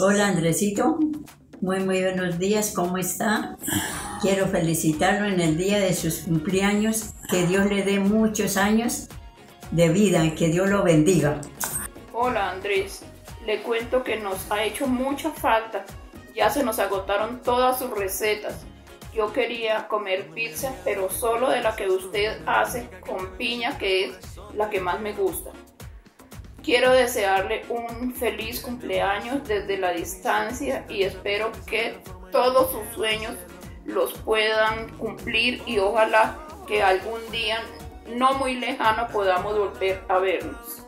Hola Andresito, muy muy buenos días, ¿cómo está? Quiero felicitarlo en el día de sus cumpleaños, que Dios le dé muchos años de vida y que Dios lo bendiga. Hola Andrés, le cuento que nos ha hecho mucha falta, ya se nos agotaron todas sus recetas. Yo quería comer pizza, pero solo de la que usted hace con piña, que es la que más me gusta. Quiero desearle un feliz cumpleaños desde la distancia y espero que todos sus sueños los puedan cumplir y ojalá que algún día no muy lejano podamos volver a vernos.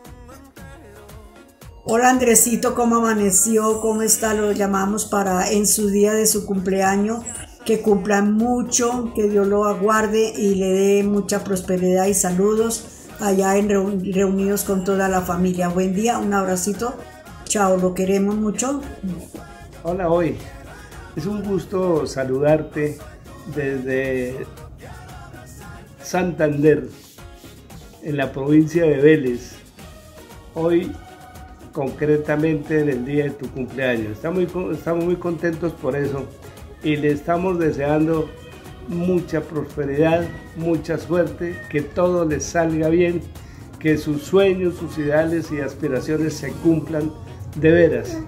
Hola Andresito, ¿cómo amaneció? ¿Cómo está? Lo llamamos para en su día de su cumpleaños. Que cumplan mucho, que Dios lo aguarde y le dé mucha prosperidad y saludos allá en reunidos con toda la familia. Buen día, un abracito. Chao, lo queremos mucho. Hola, hoy. Es un gusto saludarte desde Santander, en la provincia de Vélez. Hoy, concretamente en el día de tu cumpleaños. Estamos muy, estamos muy contentos por eso y le estamos deseando mucha prosperidad, mucha suerte, que todo les salga bien, que sus sueños, sus ideales y aspiraciones se cumplan de veras,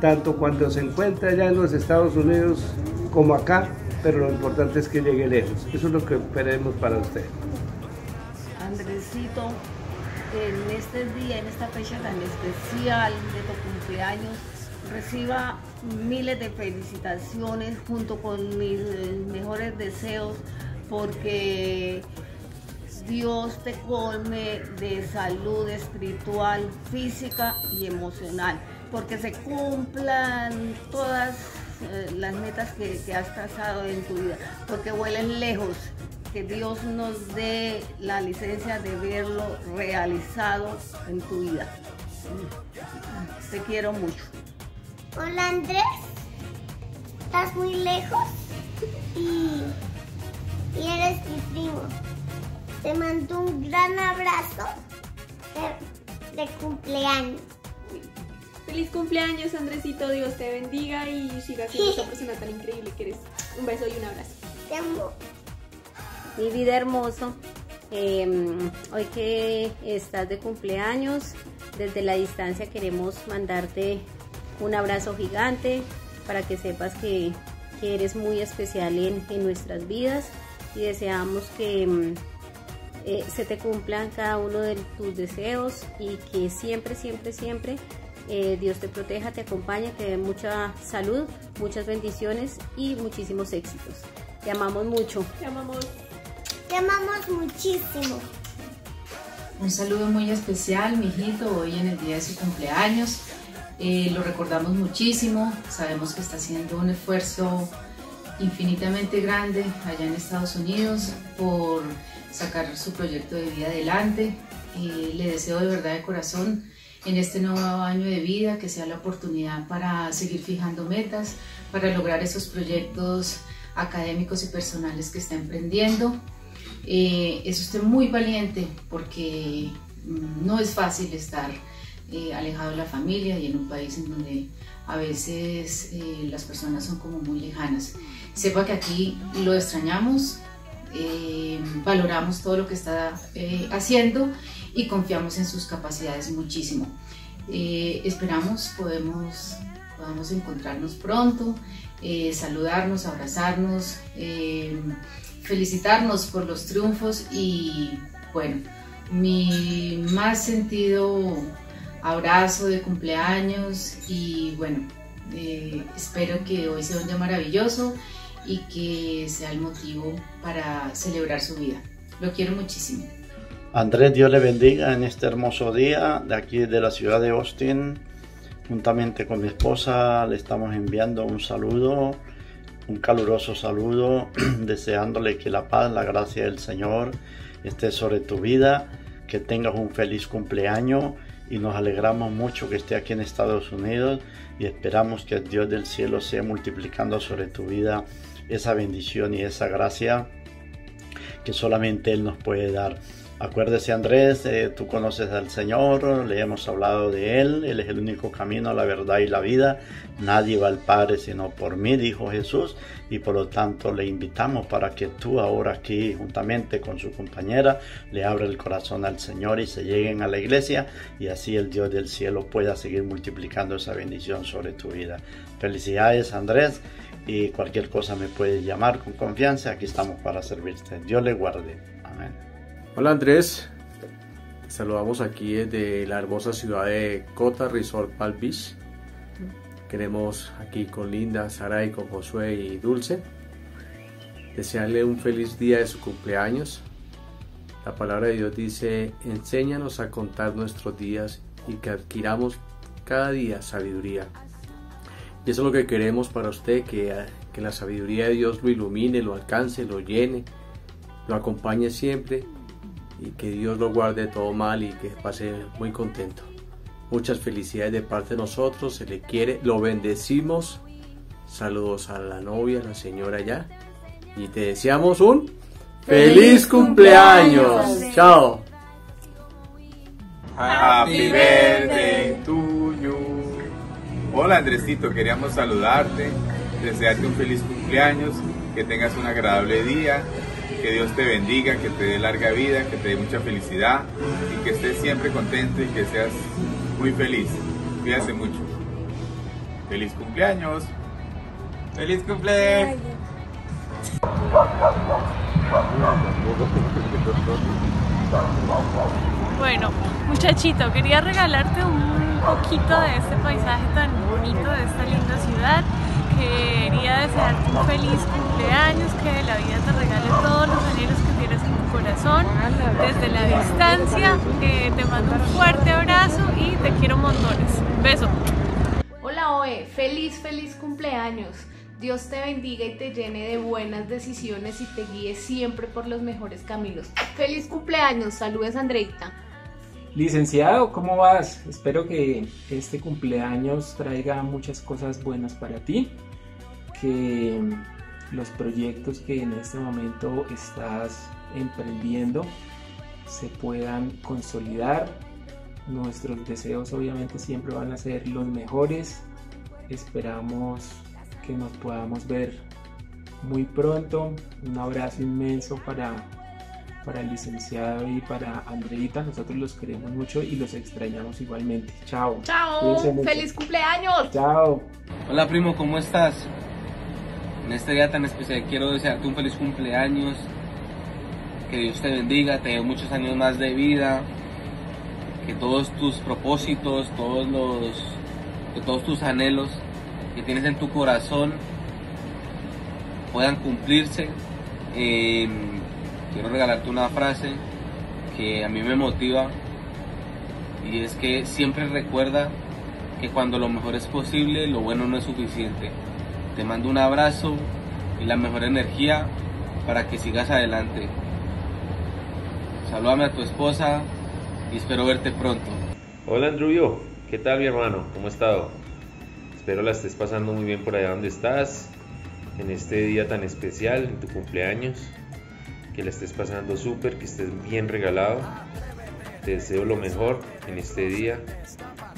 tanto cuando se encuentra allá en los Estados Unidos como acá, pero lo importante es que llegue lejos. Eso es lo que esperemos para usted. Andresito, en este día, en esta fecha tan especial de tu cumpleaños, reciba miles de felicitaciones junto con mis mejores deseos porque Dios te colme de salud espiritual, física y emocional, porque se cumplan todas eh, las metas que, que, has trazado en tu vida, porque huelen lejos, que Dios nos dé la licencia de verlo realizado en tu vida. Te quiero mucho. Hola Andrés, estás muy lejos y, eres mi primo. Te mando un gran abrazo de, cumpleaños. Feliz cumpleaños Andresito, Dios te bendiga y siga siendo esa persona tan increíble que eres. Un beso y un abrazo. Te amo. Mi vida hermoso, em, hoy que estás de cumpleaños, desde la distancia queremos mandarte un abrazo gigante para que sepas que, eres muy especial en, nuestras vidas y deseamos que mm, eh, se te cumplan cada uno de tus deseos y que siempre, siempre, siempre eh, Dios te proteja, te acompañe, te dé mucha salud, muchas bendiciones y muchísimos éxitos. Te amamos mucho. Te amamos. Te amamos muchísimo. Un saludo muy especial, mi hijito, hoy en el día de su cumpleaños. Eh, lo recordamos muchísimo, sabemos que está haciendo un esfuerzo infinitamente grande allá en Estados Unidos por sacar su proyecto de vida adelante. Eh, le deseo de verdad de corazón en este nuevo año de vida que sea la oportunidad para seguir fijando metas, para lograr esos proyectos académicos y personales que está emprendiendo. Eh, es usted muy valiente porque no es fácil estar eh, alejado de la familia y en un país en donde a veces eh, las personas son como muy lejanas. Sepa que aquí lo extrañamos, eh, valoramos todo lo que está haciendo y confiamos en sus capacidades muchísimo. esperamos podemos, podamos encontrarnos pronto, saludarnos, abrazarnos, felicitarnos por los triunfos y bueno, mi más sentido abrazo de cumpleaños y bueno, eh, espero que hoy sea un día maravilloso y que sea el motivo para celebrar su vida. Lo quiero muchísimo. Andrés, Dios le bendiga en este hermoso día de aquí de la ciudad de Austin. Juntamente con mi esposa le estamos enviando un saludo, un caluroso saludo, deseándole que la paz, la gracia del Señor esté sobre tu vida, que tengas un feliz cumpleaños y nos alegramos mucho que esté aquí en Estados Unidos y esperamos que el Dios del cielo sea multiplicando sobre tu vida esa bendición y esa gracia que solamente Él nos puede dar. Acuérdese Andrés, eh, tú conoces al Señor, le hemos hablado de Él, Él es el único camino, la verdad y la vida. Nadie va al Padre sino por mí, dijo Jesús, y por lo tanto le invitamos para que tú ahora aquí, juntamente con su compañera, le abra el corazón al Señor y se lleguen a la iglesia y así el Dios del cielo pueda seguir multiplicando esa bendición sobre tu vida. Felicidades Andrés y cualquier cosa me puedes llamar con confianza, aquí estamos para servirte. Dios le guarde. Amén. Hola Andrés, saludamos aquí desde la hermosa ciudad de Cota Resort Palm Beach. Queremos aquí con Linda, Saray, con Josué y Dulce desearle un feliz día de su cumpleaños. La palabra de Dios dice, enséñanos a contar nuestros días y que adquiramos cada día sabiduría. Y eso es lo que queremos para usted, que, que la sabiduría de Dios lo ilumine, lo alcance, lo llene, lo acompañe siempre y que Dios lo guarde todo mal y que pase muy contento. Muchas felicidades de parte de nosotros, se le quiere, lo bendecimos. Saludos a la novia, a la señora ya. Y te deseamos un feliz, cumpleaños. Chao. Happy birthday to you. Hola Andresito, queríamos saludarte, desearte un feliz cumpleaños, que tengas un agradable día que Dios te bendiga, que te dé larga vida, que te dé mucha felicidad y que estés siempre contento y que seas muy feliz. Cuídate mucho. Feliz cumpleaños. Feliz cumpleaños. Bueno, muchachito, quería regalarte un poquito de este paisaje tan bonito, de esta linda ciudad quería desearte un feliz cumpleaños, que la vida te Desde la distancia, te mando un fuerte abrazo y te quiero montones. Beso. Hola Oe, feliz, feliz cumpleaños. Dios te bendiga y te llene de buenas decisiones y te guíe siempre por los mejores caminos. Feliz cumpleaños, saludos Andreita. Licenciado, ¿cómo vas? Espero que este cumpleaños traiga muchas cosas buenas para ti que los proyectos que en este momento estás emprendiendo se puedan consolidar. Nuestros deseos obviamente siempre van a ser los mejores. Esperamos que nos podamos ver muy pronto. Un abrazo inmenso para, para el licenciado y para Andreita. Nosotros los queremos mucho y los extrañamos igualmente. Chao. Chao. Feliz cumpleaños. Chao. Hola primo, ¿cómo estás? En este día tan especial quiero desearte un feliz cumpleaños, que Dios te bendiga, te dé muchos años más de vida, que todos tus propósitos, todos los, que todos tus anhelos que tienes en tu corazón puedan cumplirse. Eh, quiero regalarte una frase que a mí me motiva y es que siempre recuerda que cuando lo mejor es posible, lo bueno no es suficiente. Te mando un abrazo y la mejor energía para que sigas adelante. Salúdame a tu esposa y espero verte pronto. Hola Andrubio, ¿qué tal mi hermano? ¿Cómo has estado? Espero la estés pasando muy bien por allá donde estás, en este día tan especial, en tu cumpleaños. Que la estés pasando súper, que estés bien regalado. Te deseo lo mejor en este día,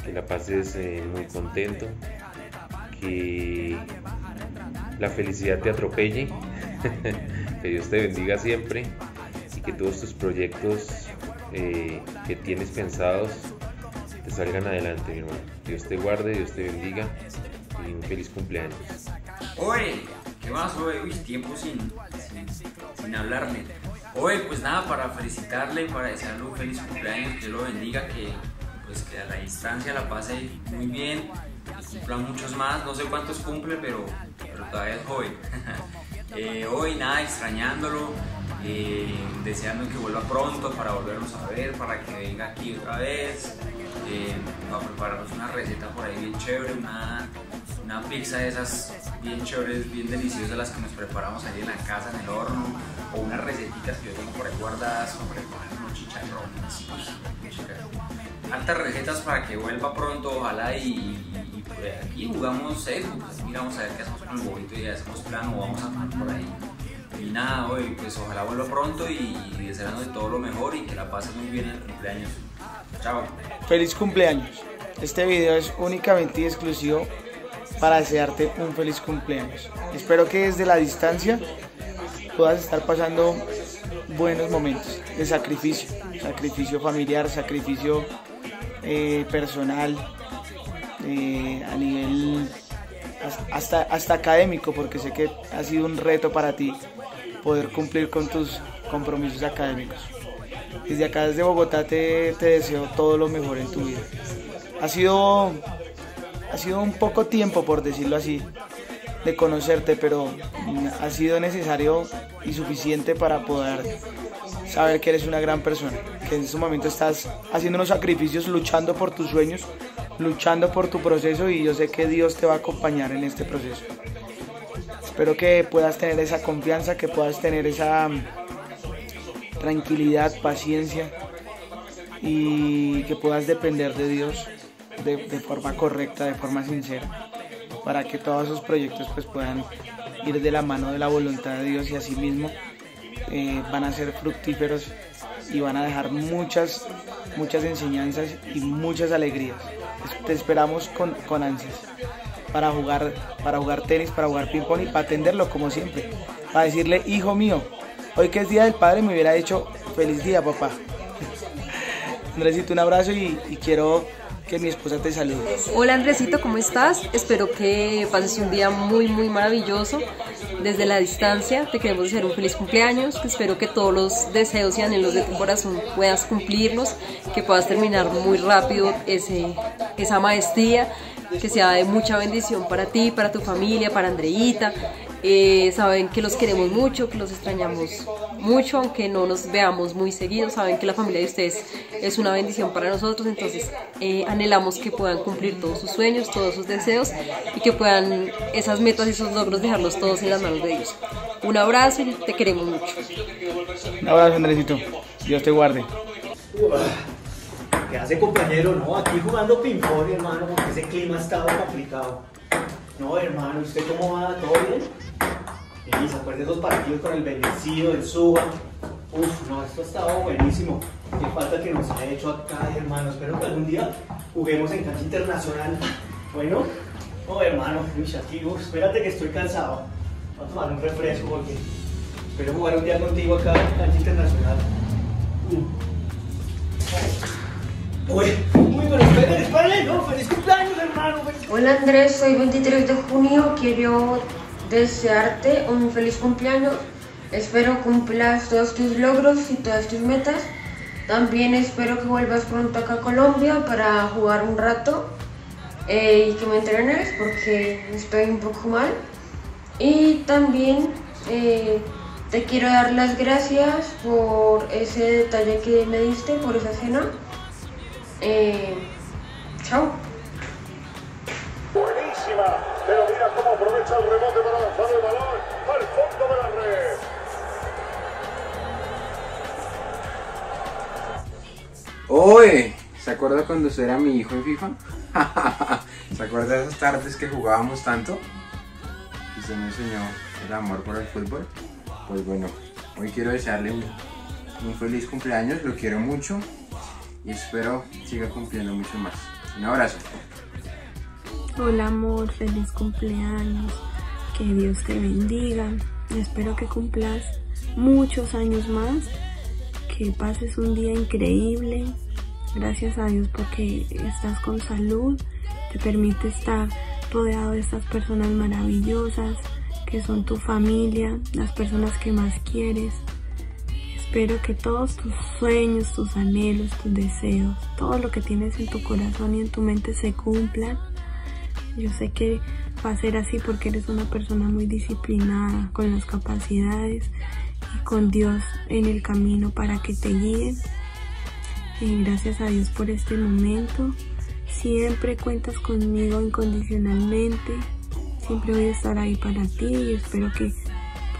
que la pases eh, muy contento, que la felicidad te atropelle, que Dios te bendiga siempre que todos tus proyectos eh, que tienes pensados te salgan adelante, mi hermano. Dios te guarde, Dios te bendiga y un feliz cumpleaños. Oye, ¿qué más, hoy? Uy, tiempo sin, sin, hablarme. Hoy, pues nada, para felicitarle para desearle un feliz cumpleaños, que lo bendiga, que pues que a la distancia la pase muy bien, cumpla muchos más, no sé cuántos cumple, pero, pero todavía es joven. eh, hoy nada, extrañándolo, eh, deseando que vuelva pronto para volvernos a ver, para que venga aquí otra vez, eh, para prepararnos una receta por ahí bien chévere, una, una pizza de esas bien chéveres, bien deliciosas, las que nos preparamos ahí en la casa, en el horno, o unas recetitas que yo tengo por ahí guardadas, sobre unos chicharrones, hartas recetas para que vuelva pronto, ojalá y, pues aquí jugamos Facebook, miramos a ver qué hacemos con el bobito y hacemos plan o vamos a comer por ahí. Y nada, hoy pues ojalá vuelva pronto y, y deseando de todo lo mejor y que la pases muy bien en el cumpleaños. Chao. Feliz cumpleaños. Este video es únicamente y exclusivo para desearte un feliz cumpleaños. Espero que desde la distancia puedas estar pasando buenos momentos de sacrificio, sacrificio familiar, sacrificio eh, personal, eh, a nivel hasta, hasta académico, porque sé que ha sido un reto para ti poder cumplir con tus compromisos académicos. Desde acá, desde Bogotá, te, te deseo todo lo mejor en tu vida. Ha sido, ha sido un poco tiempo, por decirlo así, de conocerte, pero ha sido necesario y suficiente para poder saber que eres una gran persona, que en este momento estás haciendo unos sacrificios, luchando por tus sueños, luchando por tu proceso y yo sé que Dios te va a acompañar en este proceso. Espero que puedas tener esa confianza, que puedas tener esa mm, tranquilidad, paciencia y que puedas depender de Dios de, forma correcta, de forma sincera, para que todos esos proyectos pues puedan ir de la mano de la voluntad de Dios y así mismo eh, van a ser fructíferos y van a dejar muchas, muchas enseñanzas y muchas alegrías. Te esperamos con, con ansias para jugar, para jugar tenis, para jugar ping pong y para atenderlo como siempre. Para decirle, hijo mío, hoy que es Día del Padre me hubiera dicho, feliz día papá. Andresito, un abrazo y, quiero que mi esposa te salude. Hola Andresito, ¿cómo estás? Espero que pases un día muy, muy maravilloso. Desde la distancia te queremos desear un feliz cumpleaños, espero que todos los deseos y anhelos de tu corazón puedas cumplirlos, que puedas terminar muy rápido ese, esa maestría, que sea de mucha bendición para ti, para tu familia, para Andreita. Eh, saben que los queremos mucho, que los extrañamos mucho, aunque no nos veamos muy seguidos. Saben que la familia de ustedes es una bendición para nosotros, entonces eh, anhelamos que puedan cumplir todos sus sueños, todos sus deseos y que puedan esas metas y esos logros dejarlos todos en las manos de Dios. Un abrazo y te queremos mucho. Un abrazo, Andresito. Dios te guarde. ¿Qué hace compañero? No, aquí jugando ping-pong, hermano, porque ese clima está complicado. No, hermano, ¿usted cómo va? ¿Todo bien? Y se acuerda de esos partidos con el bendecido, el Suba. Uf, no, esto ha estado buenísimo. Qué falta que nos ha hecho acá, hermano. Espero que algún día juguemos en cancha internacional. Bueno, no, hermano, uy, aquí, espérate que estoy cansado. Voy a tomar un refresco porque espero jugar un día contigo acá en cancha internacional. Uy, uy, pero esperen, esperen, no, feliz cumpleaños, hermano. Hola Andrés, hoy 23 de junio quiero desearte un feliz cumpleaños. Espero cumplas todos tus logros y todas tus metas. También espero que vuelvas pronto acá a Colombia para jugar un rato eh, y que me entrenes porque estoy un poco mal. Y también eh, te quiero dar las gracias por ese detalle que me diste, por esa cena. Eh, chao. Aprovecha el rebote para lanzar el balón al fondo de la red. Oye, ¿se acuerda cuando usted era mi hijo en FIFA? ¿Se acuerda de esas tardes que jugábamos tanto? Que usted me enseñó el amor por el fútbol. Pues bueno, hoy quiero desearle un feliz cumpleaños, lo quiero mucho y espero siga cumpliendo mucho más. Un abrazo. Hola amor, feliz cumpleaños, que Dios te bendiga, espero que cumplas muchos años más, que pases un día increíble, gracias a Dios porque estás con salud, te permite estar rodeado de estas personas maravillosas que son tu familia, las personas que más quieres. Espero que todos tus sueños, tus anhelos, tus deseos, todo lo que tienes en tu corazón y en tu mente se cumplan. Yo sé que va a ser así porque eres una persona muy disciplinada, con las capacidades y con Dios en el camino para que te guíe. Y gracias a Dios por este momento. Siempre cuentas conmigo incondicionalmente. Siempre voy a estar ahí para ti y espero que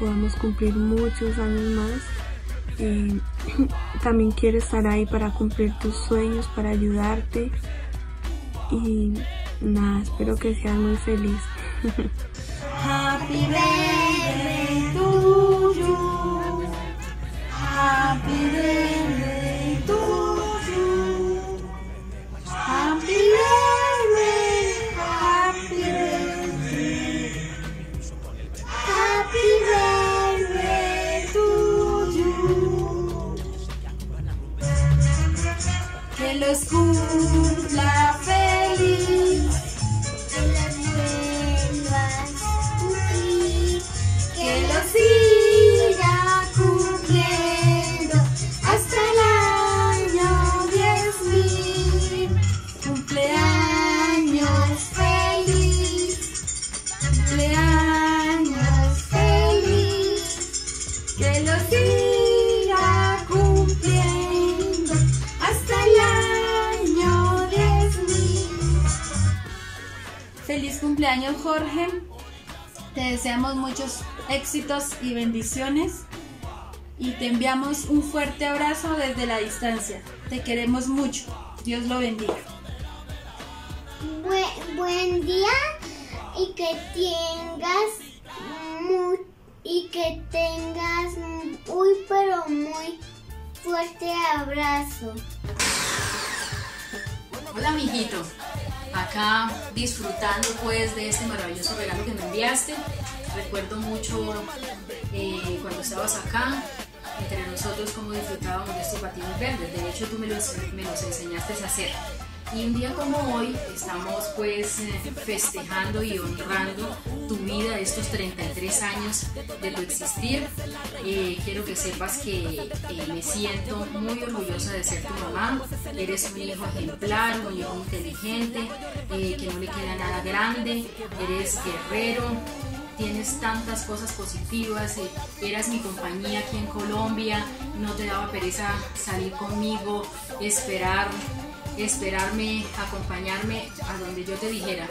podamos cumplir muchos años más. También quiero estar ahí para cumplir tus sueños, para ayudarte. Y nada, espero que seas muy feliz. Happy birthday cumpleaños Jorge. Te deseamos muchos éxitos y bendiciones. Y te enviamos un fuerte abrazo desde la distancia. Te queremos mucho. Dios lo bendiga. Buen, buen día y que tengas y que tengas muy pero muy fuerte abrazo. Hola, mijito. Acá disfrutando pues de este maravilloso regalo que me enviaste. Recuerdo mucho eh, cuando estabas acá, entre nosotros, cómo disfrutábamos de estos patines verdes. De hecho, tú me los, me los enseñaste a hacer. Y un día como hoy estamos pues eh, festejando y honrando tu vida, estos 33 años de tu existir. Eh, quiero que sepas que eh, me siento muy orgullosa de ser tu mamá. Eres un hijo ejemplar, un hijo inteligente, que no le queda nada grande, eres guerrero, tienes tantas cosas positivas, eras mi compañía aquí en Colombia, no te daba pereza salir conmigo, esperar, esperarme, acompañarme a donde yo te dijera.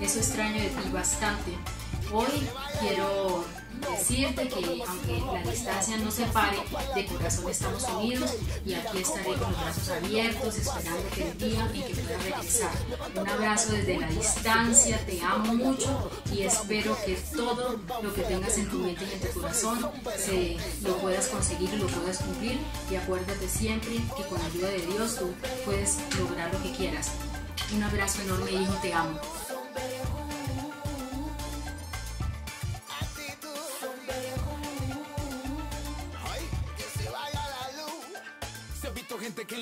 Eso extraño de ti bastante. Hoy quiero decirte que aunque la distancia nos separe, de corazón estamos unidos y aquí estaré con los brazos abiertos esperando que el día en que pueda regresar. Un abrazo desde la distancia, te amo mucho y espero que todo lo que tengas en tu mente y en tu corazón se, lo puedas conseguir y lo puedas cumplir y acuérdate siempre que con ayuda de Dios tú puedes lograr lo que quieras. Un abrazo enorme hijo, te amo.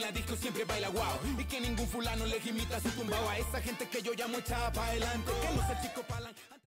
La disco siempre baila guau. Y que ningún fulano le imita su tumbao. A esa gente que yo llamo echada pa' adelante. Que no se chico pa' la...